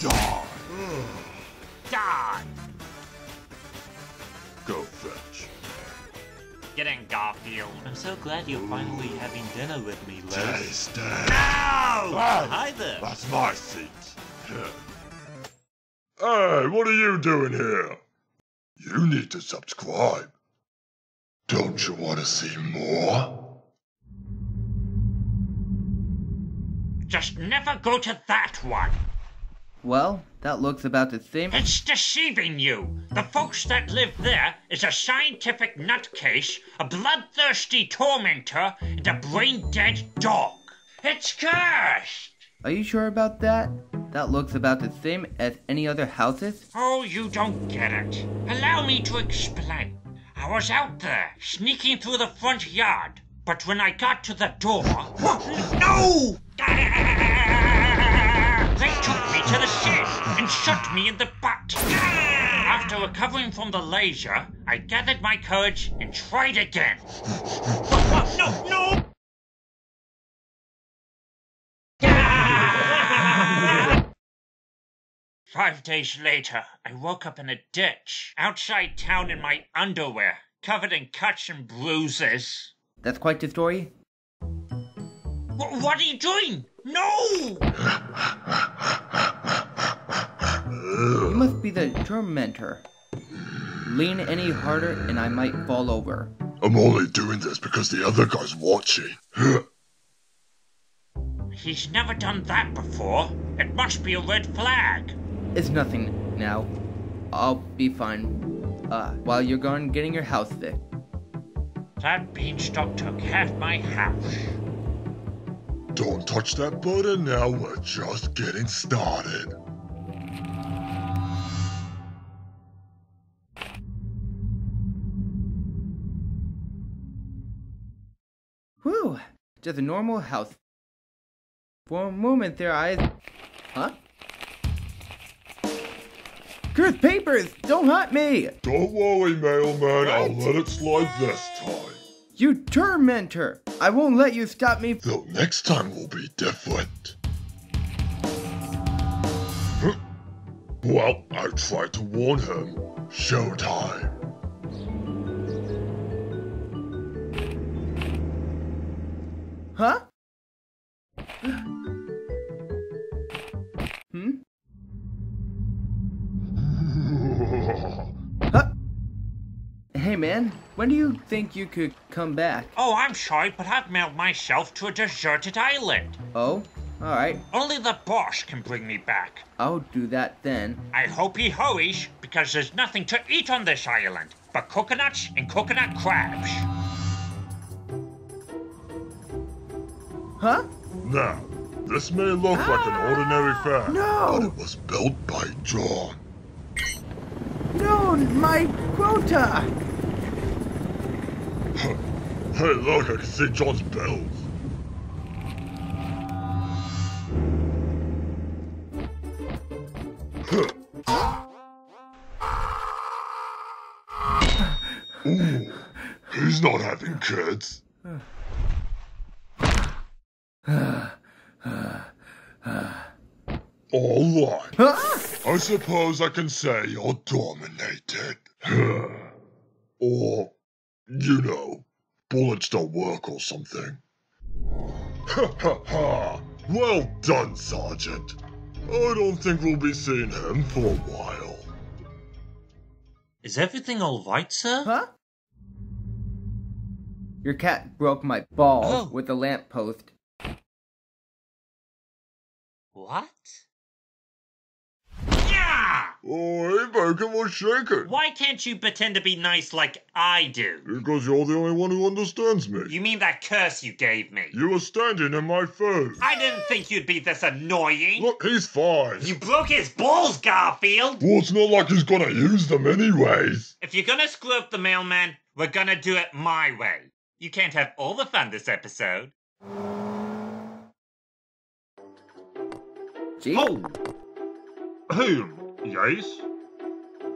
Die! Die! Go fetch. Get in, Garfield. I'm so glad you're finally having dinner with me, Liz. Tasty! No! Hi there. That's my seat. Hey, what are you doing here? You need to subscribe. Don't you want to see more? Just never go to that one. Well, that looks about the same. It's deceiving you. The folks that live there is a scientific nutcase, a bloodthirsty tormentor, and a brain-dead dog. It's cursed! Are you sure about that? That looks about the same as any other houses. Oh, you don't get it. Allow me to explain. I was out there, sneaking through the front yard, but when I got to the door... no! They took me to the shed and shot me in the butt. After recovering from the laser, I gathered my courage and tried again. No, no! Five days later, I woke up in a ditch outside town in my underwear, covered in cuts and bruises. That's quite the story. Wh- what are you doing? No! You must be the tormentor. Lean any harder and I might fall over. I'm only doing this because the other guy's watching. He's never done that before. It must be a red flag. It's nothing now. I'll be fine. Uh, while you're gone getting your house fixed. That beanstalk took half my house. Don't touch that button now, we're just getting started. Whew, just a normal health. For a moment there, I. Huh? Cursed papers! Don't hurt me! Don't worry, mailman, I'll let it slide this time. You tormentor! I won't let you stop me. Though next time will be different. Well, I tried to warn him. Showtime. Huh? hmm? Huh? Hey man, when do you think you could come back? Oh, I'm sorry, but I've mailed myself to a deserted island. Oh, alright. Only the boss can bring me back. I'll do that then. I hope he hurries, because there's nothing to eat on this island but coconuts and coconut crabs. Huh? Now, this may look like an ah, ordinary fan, No! but it was built by Jon. No, my quota! Hey, look, I can see Jon's bells. Ooh, he's not having kids. All right. Huh? I suppose I can say you're dominated. or, you know, bullets don't work or something. Ha ha ha! Well done, Sergeant. I don't think we'll be seeing him for a while. Is everything alright, sir? Huh? Your cat broke my ball Oh. with a lamppost. What? Yeah! Oh, hey, Bacon, what's shaking? Why can't you pretend to be nice like I do? Because you're the only one who understands me. You mean that curse you gave me? You were standing in my face. I didn't think you'd be this annoying. Look, he's fine. You broke his balls, Garfield! Well, it's not like he's gonna use them anyways. If you're gonna screw up the mailman, we're gonna do it my way. You can't have all the fun this episode. Gee, Oh! Hey, um, yes?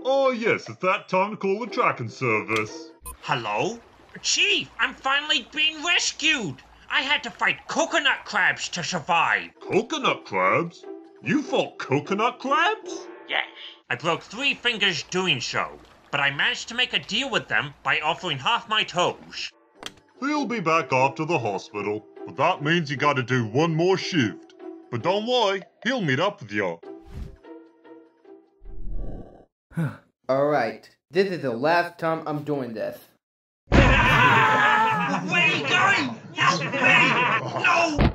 Oh, yes, it's that time to call the tracking service. Hello? Chief, I'm finally being rescued! I had to fight coconut crabs to survive. Coconut crabs? You fought coconut crabs? Yes. I broke three fingers doing so, but I managed to make a deal with them by offering half my toes. He'll be back after the hospital, but that means you gotta do one more shift. But don't worry, he'll meet up with you. Alright, this is the last time I'm doing this. Where are you going? Help me! No!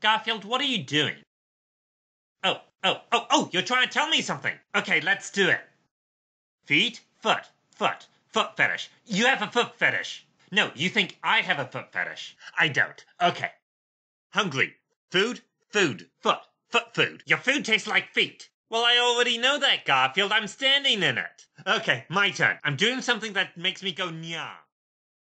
Garfield, what are you doing? Oh, oh, oh, oh, you're trying to tell me something. Okay, let's do it. Feet, foot, foot, foot fetish. You have a foot fetish. No, you think I have a foot fetish. I don't. Okay. Hungry. Food, food, foot, foot food. Your food tastes like feet. Well, I already know that, Garfield. I'm standing in it. Okay, my turn. I'm doing something that makes me go nya.